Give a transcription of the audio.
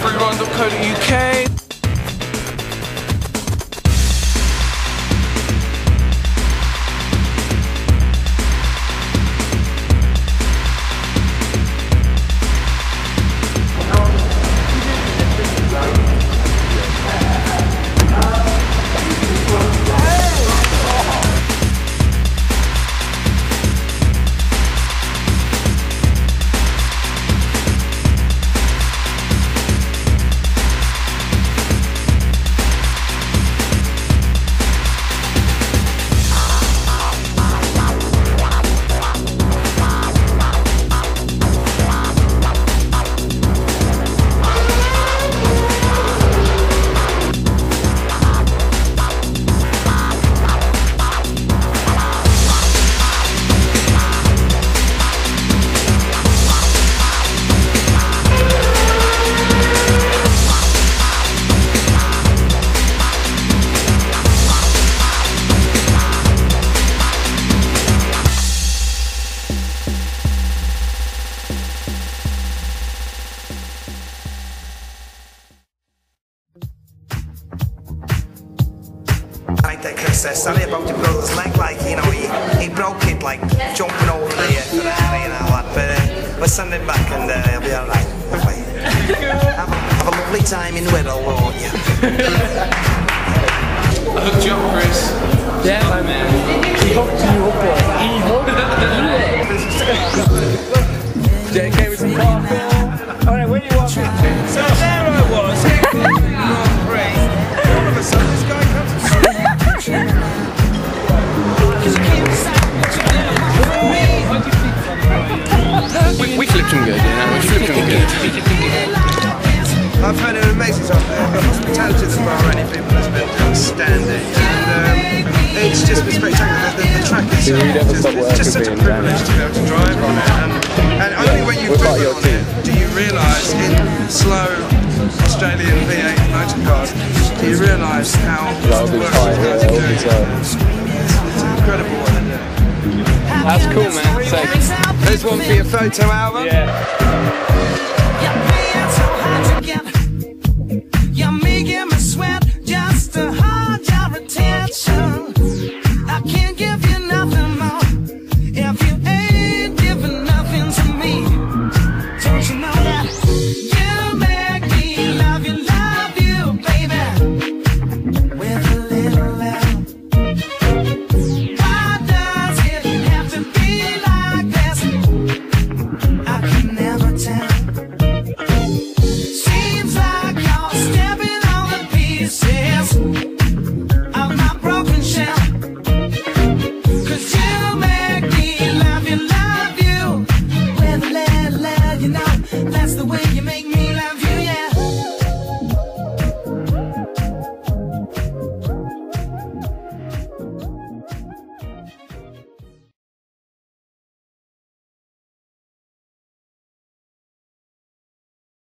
freerun.co.uk. Like that Chris says, sorry about your brother's leg, like, you know, he, he broke it, like, jumping over the uh, Ferrari and all that, but uh, we'll send him back and uh, he'll be alright. have, a, have a lovely time in Whittle, won't you? I hooked you up, Chris. Yeah, my man. He hooked you up, boy. He hooked you up. I've had an amazing time. The hospitality of the Bahraini people has been outstanding. And um, it's just been spectacular. The, the, the track is just, it's just such a privilege to be able to drive on it. And, and only when you've We're part driven of on your it do you realise in slow Australian V8 motorcars, do you realise how That'll be works tight, how yeah, to do be it. tight. It's, it's incredible what they're doing. That's cool, man. So, There's one for your photo album. yeah.